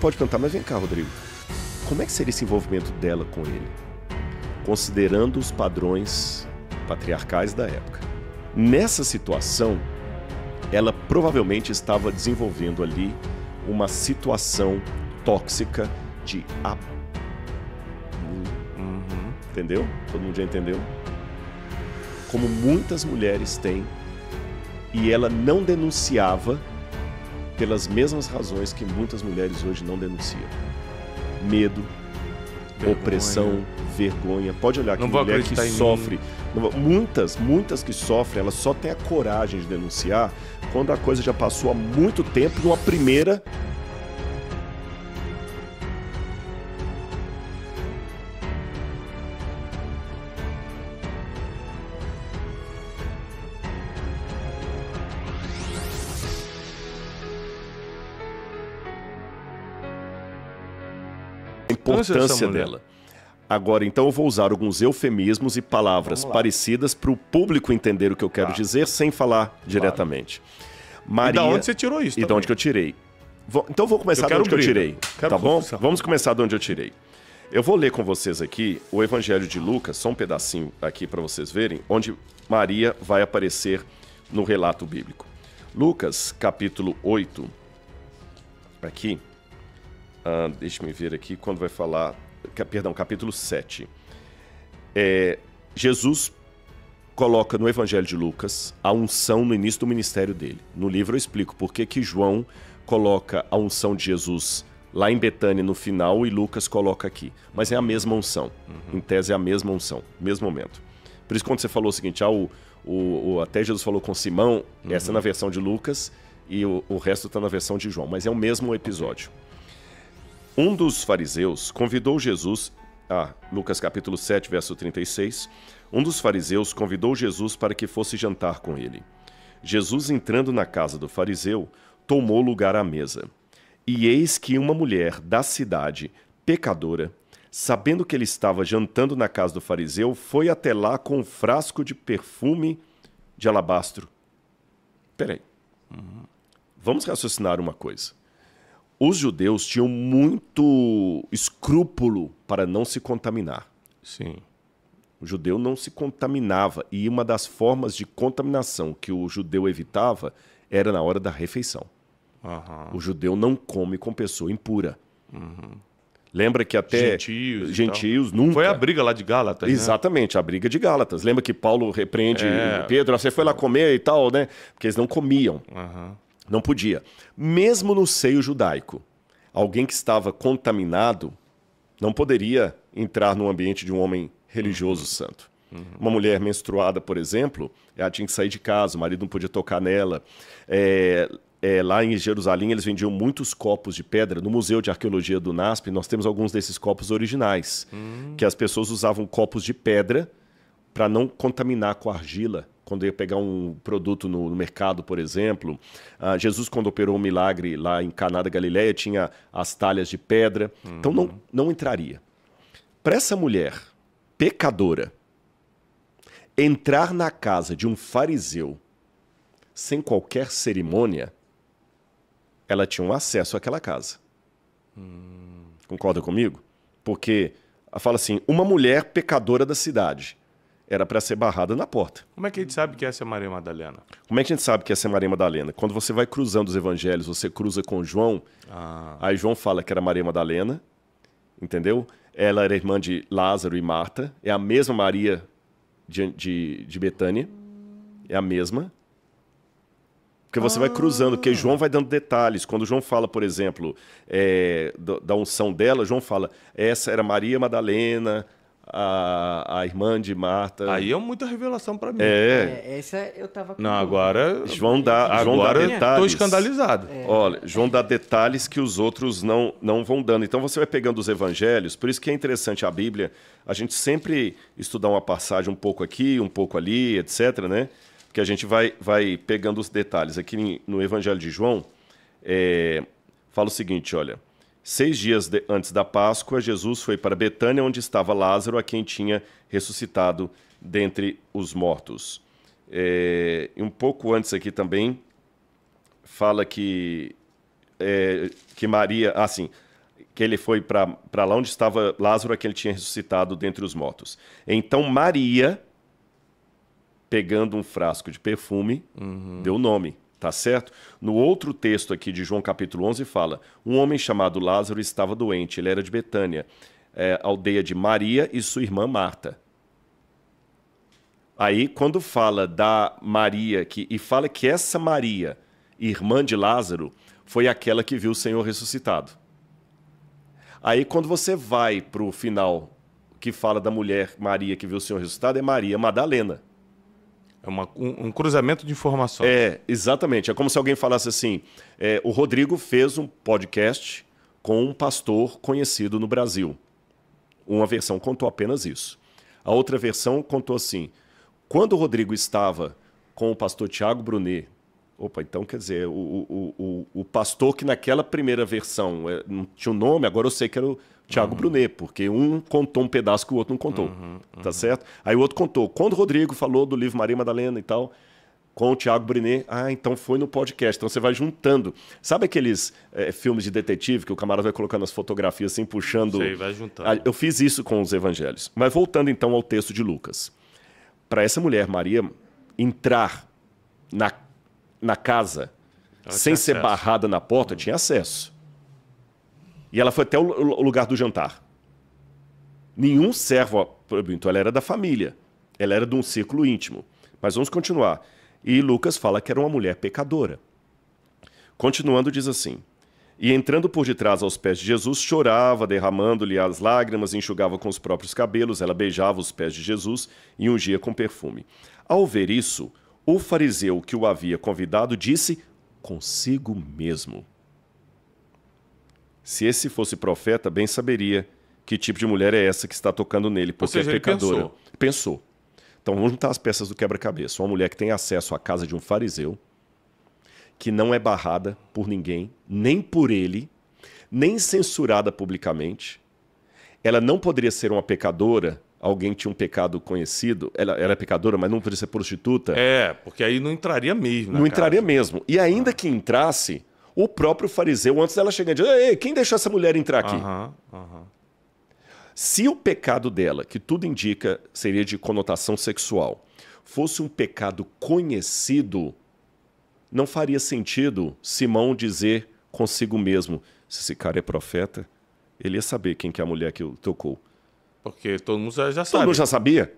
pode perguntar, mas vem cá, Rodrigo, como é que seria esse envolvimento dela com ele? Considerando os padrões patriarcais da época. Nessa situação, ela provavelmente estava desenvolvendo ali uma situação tóxica de abuso. Uhum. Entendeu? Todo mundo já entendeu? Como muitas mulheres têm, e ela não denunciava pelas mesmas razões que muitas mulheres hoje não denunciam: medo, Vergonha. opressão, vergonha. Pode olhar que Não mulher que sofre, vou- muitas, muitas que sofrem, elas só têm a coragem de denunciar quando a coisa já passou há muito tempo e uma primeira a essa importância dela. Agora, então, eu vou usar alguns eufemismos e palavras parecidas para o público entender o que eu quero Tá. dizer sem falar diretamente. E Maria, da onde você tirou isso? e de também? onde que eu tirei? Vou- então, eu vou começar Eu de onde que eu tirei. Quero tá bom? confusão. Vamos começar de onde eu tirei. Eu vou ler com vocês aqui o Evangelho de Lucas, só um pedacinho aqui para vocês verem, onde Maria vai aparecer no relato bíblico. Lucas, capítulo 8, aqui, ah, deixa-me ver aqui quando vai falar, perdão, capítulo 7. É, Jesus coloca no Evangelho de Lucas a unção no início do ministério dele. No livro eu explico por que que João coloca a unção de Jesus lá em Betânia no final e Lucas coloca aqui. Mas é a mesma unção. Em tese é a mesma unção, mesmo momento. Por isso quando você falou o seguinte, ah, o, o- o- até Jesus falou com Simão, essa é na versão de Lucas e o, o resto está na versão de João, mas é o mesmo episódio. Um dos fariseus convidou Jesus, ah, Lucas capítulo 7, verso 36. Um dos fariseus convidou Jesus para que fosse jantar com ele. Jesus, entrando na casa do fariseu, tomou lugar à mesa. E eis que uma mulher da cidade, pecadora, sabendo que ele estava jantando na casa do fariseu, foi até lá com um frasco de perfume de alabastro. Peraí. Vamos raciocinar uma coisa. Os judeus tinham muito escrúpulo para não se contaminar. Sim. O judeu não se contaminava e uma das formas de contaminação que o judeu evitava era na hora da refeição. Aham. O judeu não come com pessoa impura. Lembra que até Gentios gentios nunca. Foi a briga lá de Gálatas, né? Exatamente, a briga de Gálatas. Lembra que Paulo repreende É. Pedro, "Ah, você foi lá comer e tal, né? Porque eles não comiam. Aham. Não podia. Mesmo no seio judaico, alguém que estava contaminado não poderia entrar no ambiente de um homem religioso santo. Uma mulher menstruada, por exemplo, ela tinha que sair de casa, o marido não podia tocar nela. É, é, lá em Jerusalém, eles vendiam muitos copos de pedra. No Museu de Arqueologia do NASP, nós temos alguns desses copos originais, que as pessoas usavam copos de pedra para não contaminar com argila. Quando ia pegar um produto no, no mercado, por exemplo. Ah, Jesus, quando operou um milagre lá em Caná da Galileia, tinha as talhas de pedra. Então não, não entraria. Para essa mulher pecadora entrar na casa de um fariseu sem qualquer cerimônia, ela tinha um acesso àquela casa. Concorda comigo? Porque fala assim: uma mulher pecadora da cidade era para ser barrada na porta. Como é que a gente sabe que essa é Maria Madalena? Como é que a gente sabe que essa é Maria Madalena? Quando você vai cruzando os evangelhos, você cruza com João, Ah, aí João fala que era Maria Madalena, entendeu? Ela era irmã de Lázaro e Marta, é a mesma Maria de, de, de Betânia, é a mesma. Porque você vai cruzando, porque João vai dando detalhes. Quando João fala, por exemplo, é, da unção dela, João fala, essa era Maria Madalena, a, a irmã de Marta. aí é muita revelação pra mim. É, É, essa eu tava com Não, agora. João dá, João dá Agora eu detalhes. tô escandalizado. Olha, João dá detalhes que os outros não, não vão dando. Então você vai pegando os evangelhos, por isso que é interessante a Bíblia, a gente sempre estudar uma passagem um pouco aqui, um pouco ali, etc, né? Porque a gente vai, vai pegando os detalhes. Aqui no Evangelho de João, é, fala o seguinte, olha. Seis dias de- antes da Páscoa, Jesus foi para Betânia, onde estava Lázaro, a quem tinha ressuscitado dentre os mortos. É, e um pouco antes aqui também, fala que, é, que Maria. Assim, que ele foi para lá onde estava Lázaro, que ele tinha ressuscitado dentre os mortos. Então Maria, pegando um frasco de perfume, Uhum. deu o nome, tá certo? No outro texto aqui de João capítulo 11 fala: um homem chamado Lázaro estava doente, ele era de Betânia, é, aldeia de Maria e sua irmã Marta. Aí, quando fala da Maria que, e fala que essa Maria, irmã de Lázaro, foi aquela que viu o Senhor ressuscitado. Aí, quando você vai para o final, que fala da mulher Maria que viu o Senhor ressuscitado, é Maria Madalena. É uma- um, um cruzamento de informações. É, exatamente. É como se alguém falasse assim: é, o Rodrigo fez um podcast com um pastor conhecido no Brasil. Uma versão contou apenas isso. A outra versão contou assim: quando o Rodrigo estava com o pastor Tiago Brunet. Opa, então quer dizer, o, o, o, o pastor que naquela primeira versão é, não tinha o nome, agora eu sei que era o Tiago Brunet, porque um contou um pedaço que o outro não contou. Tá certo? Aí o outro contou. Quando o Rodrigo falou do livro Maria Madalena e tal, com o Tiago Brunet, ah, então foi no podcast. Então você vai juntando. Sabe aqueles eh, filmes de detetive que o camarada vai colocando as fotografias assim, puxando. Sei, vai juntando. Ah, Eu fiz isso com os evangelhos. Mas voltando então ao texto de Lucas. Para essa mulher, Maria, entrar na, na casa Ela sem ser acesso. barrada na porta, tinha acesso. E ela foi até o, o lugar do jantar. Nenhum servo, então ela era da família. Ela era de um círculo íntimo. Mas vamos continuar. E Lucas fala que era uma mulher pecadora. Continuando, diz assim: E entrando por detrás aos pés de Jesus, chorava, derramando-lhe as lágrimas, enxugava com os próprios cabelos, ela beijava os pés de Jesus e ungia com perfume. Ao ver isso, o fariseu que o havia convidado disse consigo mesmo: Se esse fosse profeta, bem saberia que tipo de mulher é essa que está tocando nele, porque seja, é pecadora. pensou. pensou. Então vamos juntar as peças do quebra-cabeça. Uma mulher que tem acesso à casa de um fariseu, que não é barrada por ninguém, nem por ele, nem censurada publicamente. Ela não poderia ser uma pecadora, alguém tinha um pecado conhecido, ela era pecadora, mas não poderia ser prostituta. É, porque aí não entraria mesmo. não casa. entraria mesmo. E ainda que entrasse, o próprio fariseu, antes dela chegar, diz: Ei, quem deixou essa mulher entrar aqui? Aham, aham. Se o pecado dela, que tudo indica seria de conotação sexual, fosse um pecado conhecido, não faria sentido Simão dizer consigo mesmo: se esse cara é profeta, ele ia saber quem que é a mulher que o tocou. Porque todo mundo já, já Todo sabe. mundo já sabia?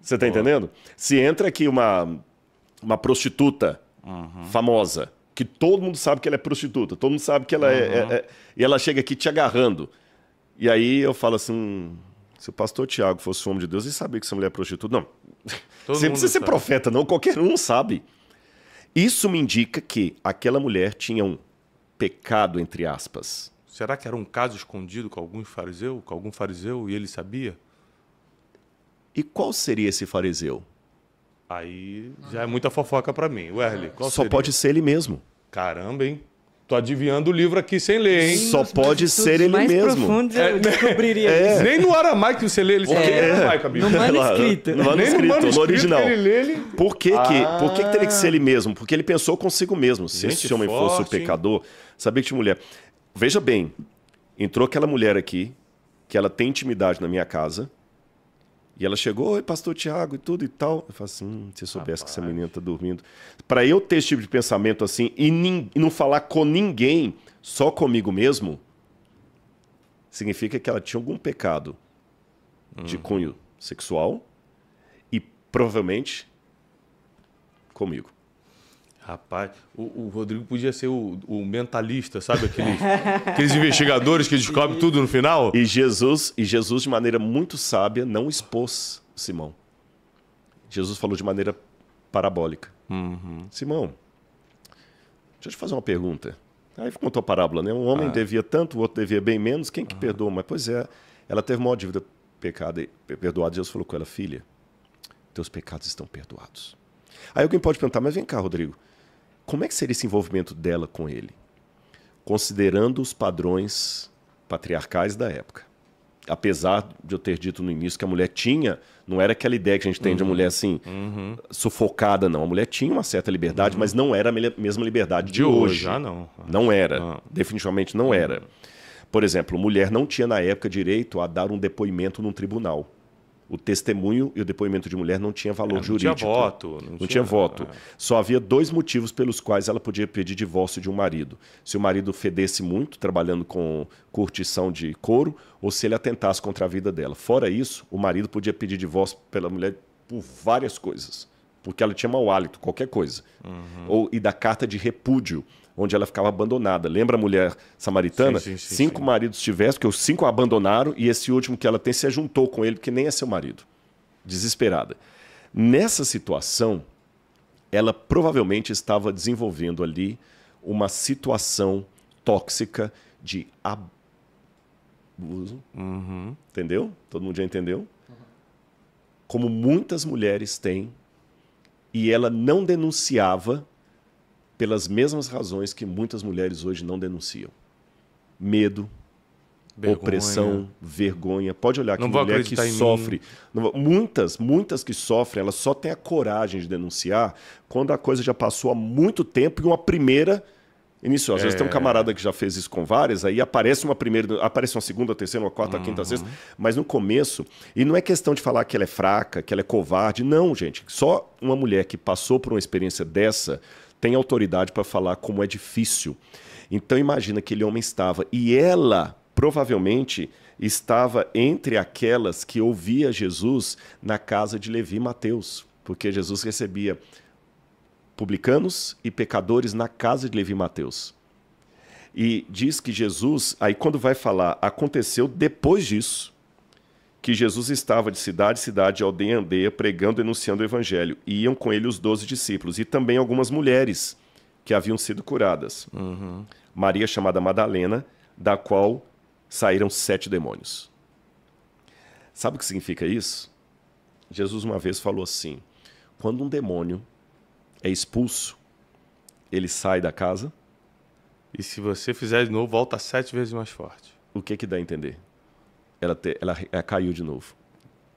Você está entendendo? Se entra aqui uma, uma prostituta famosa, que todo mundo sabe que ela é prostituta, todo mundo sabe que ela é, é- é- E ela chega aqui te agarrando. E aí eu falo assim: "Hum, se o pastor Tiago fosse homem de Deus, ele sabia que essa mulher é prostituta. Não. Todo Você não precisa ser sabe. profeta, não, qualquer um sabe. Isso me indica que aquela mulher tinha um pecado, entre aspas. Será que era um caso escondido com algum fariseu, com algum fariseu e ele sabia? E qual seria esse fariseu? Aí já é muita fofoca pra mim. Werley, qual Só seria? pode ser ele mesmo. Caramba, hein? Tô adivinhando o livro aqui sem ler, hein? Só pode ser ele mais mesmo. profundos eu descobriria É. isso. Nem no aramaico que você lê, ele Porque- lê em aramaico, amigo. No manuscrito. No Nem manuscrito, no no, original. que ele lê, ele... Por que, que, Ah. por que, que teria que ser ele mesmo? Porque ele pensou consigo mesmo. Se Gente esse homem fosse o forte, hein? pecador, sabia que tinha mulher. Veja bem, entrou aquela mulher aqui, que ela tem intimidade na minha casa, e ela chegou, oi, pastor Tiago e tudo e tal. Eu falei assim, hum, se eu soubesse que essa menina tá dormindo. Para eu ter esse tipo de pensamento assim e, e não falar com ninguém, só comigo mesmo, significa que ela tinha algum pecado Uhum. de cunho sexual e provavelmente comigo. Rapaz, o, o Rodrigo podia ser o, o mentalista, sabe? Aqueles, aqueles investigadores que descobrem tudo no final. E Jesus, e Jesus de maneira muito sábia não expôs Simão. Jesus falou de maneira parabólica. Simão, deixa eu te fazer uma pergunta. Aí contou a parábola, né? Um homem devia tanto, o outro devia bem menos. Quem que perdoa? Mas, pois é, ela teve maior dívida pecada, e- perdoada. Jesus falou com ela, filha, teus pecados estão perdoados. Aí alguém pode perguntar, mas vem cá, Rodrigo, como é que seria esse envolvimento dela com ele? Considerando os padrões patriarcais da época. Apesar de eu ter dito no início que a mulher tinha, não era aquela ideia que a gente tem de uma mulher assim, sufocada, não. A mulher tinha uma certa liberdade, mas não era a mesma liberdade de, De hoje, hoje. ah, não. Não era. Ah. Definitivamente não era. Por exemplo, mulher não tinha na época direito a dar um depoimento num tribunal. O testemunho e o depoimento de mulher não tinha valor É, não jurídico. tinha voto. Não, Não tinha, tinha voto. é. Só havia dois motivos pelos quais ela podia pedir divórcio de um marido. Se o marido fedesse muito, trabalhando com curtição de couro, ou se ele atentasse contra a vida dela. Fora isso, o marido podia pedir divórcio pela mulher por várias coisas. Porque ela tinha mau hálito, qualquer coisa. Uhum. Ou, e da carta de repúdio, onde ela ficava abandonada. Lembra a mulher samaritana? Sim, sim, sim, cinco maridos tivesse, porque os cinco a abandonaram, e esse último que ela tem se juntou com ele, porque nem é seu marido desesperada. Nessa situação, ela provavelmente estava desenvolvendo ali uma situação tóxica de abuso. Entendeu? Todo mundo já entendeu? Como muitas mulheres têm, e ela não denunciava pelas mesmas razões que muitas mulheres hoje não denunciam. Medo, Vergonha. opressão, vergonha. Pode olhar que Não vou mulher que sofre. não muitas, muitas que sofrem, elas só têm a coragem de denunciar quando a coisa já passou há muito tempo e uma primeira iniciou. Às vezes É. tem um camarada que já fez isso com várias, aí aparece uma primeira, aparece uma segunda, terceira, uma quarta, quinta, Uhum. sexta, mas no começo, e não é questão de falar que ela é fraca, que ela é covarde, não, gente. Só uma mulher que passou por uma experiência dessa tem autoridade para falar como é difícil. Então imagina que aquele homem estava e ela provavelmente estava entre aquelas que ouvia Jesus na casa de Levi e Mateus, porque Jesus recebia publicanos e pecadores na casa de Levi Mateus. E diz que Jesus, aí quando vai falar, aconteceu depois disso, que Jesus estava de cidade em cidade, aldeia em aldeia, pregando e denunciando o evangelho. E iam com ele os doze discípulos e também algumas mulheres que haviam sido curadas. Maria, chamada Madalena, da qual saíram sete demônios. Sabe o que significa isso? Jesus uma vez falou assim: quando um demônio é expulso, ele sai da casa, E se você fizer de novo, volta sete vezes mais forte. o que que dá a entender? Ela, te- ela- ela caiu de novo.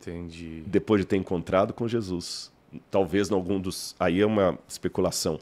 Entendi. depois de ter encontrado com Jesus, talvez em algum dos. Aí é uma especulação.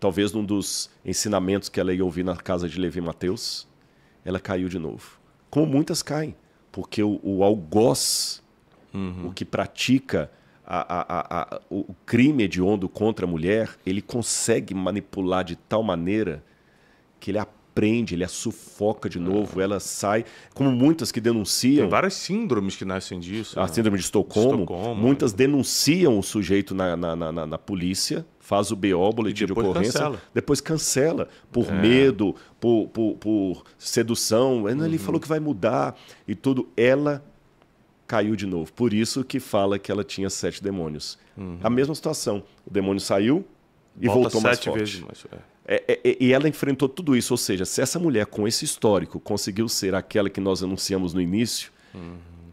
Talvez num dos ensinamentos que ela ia ouvir na casa de Levi e Mateus, ela caiu de novo. Como muitas caem. Porque o, o algoz, o que pratica a- a- a- o crime hediondo contra a mulher, ele consegue manipular de tal maneira que ele aprende, ele a sufoca de novo, ela sai. Como muitas que denunciam. Tem várias síndromes que nascem disso. A né? síndrome de Estocolmo, Estocolmo, muitas denunciam o sujeito na, na, na, na- polícia, faz o BO, boletim de ocorrência, cancela. É. depois cancela por medo, por, por, por sedução. Ele Uhum. falou que vai mudar e tudo. Ela caiu de novo. Por isso que fala que ela tinha sete demônios. A mesma situação. O demônio saiu e Uhum. Volta voltou mais forte. vezes mais. é. É, é, é, e ela enfrentou tudo isso, ou seja, se essa mulher com esse histórico conseguiu ser aquela que nós anunciamos no início,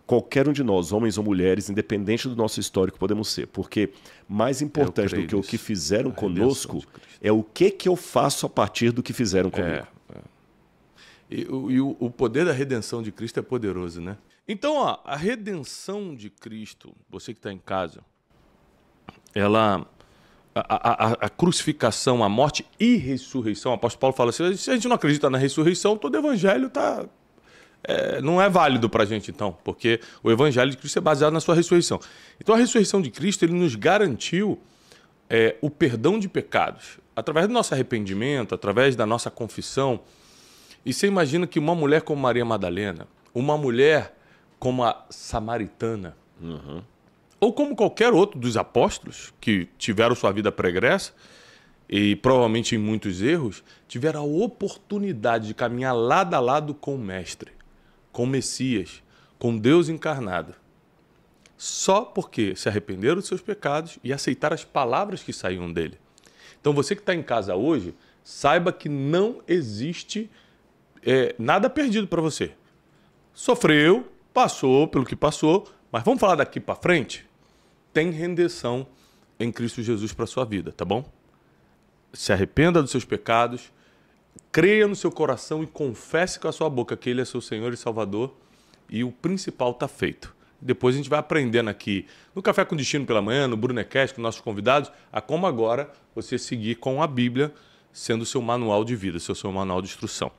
qualquer um de nós, homens ou mulheres, independente do nosso histórico, podemos ser. Porque mais importante do que o que fizeram conosco é o que, que eu faço a partir do que fizeram comigo. É, é. E, o, e o- o poder da redenção de Cristo é poderoso, né? Então, ó, a redenção de Cristo, você que está em casa, ela. A, a- a- crucificação, a morte e ressurreição, o apóstolo Paulo fala assim: se a gente não acredita na ressurreição, todo evangelho tá, é, não é válido para a gente, então, porque o evangelho de Cristo é baseado na sua ressurreição. Então, a ressurreição de Cristo, ele nos garantiu é, o perdão de pecados. Através do nosso arrependimento, através da nossa confissão. E você imagina que uma mulher como Maria Madalena, uma mulher como a samaritana, ou como qualquer outro dos apóstolos que tiveram sua vida pregressa, e provavelmente em muitos erros, tiveram a oportunidade de caminhar lado a lado com o Mestre, com o Messias, com Deus encarnado só porque se arrependeram dos seus pecados e aceitaram as palavras que saíam dele. Então você que está em casa hoje, saiba que não existe é, nada perdido para você. Sofreu, passou pelo que passou, mas vamos falar daqui para frente? Tem rendição em Cristo Jesus para sua vida, tá bom? Se arrependa dos seus pecados, creia no seu coração e confesse com a sua boca que Ele é seu Senhor e Salvador e o principal está feito. Depois a gente vai aprendendo aqui no Café com Destino pela manhã, no Brunecast, com nossos convidados, a como agora você seguir com a Bíblia sendo seu manual de vida, seu, seu manual de instrução.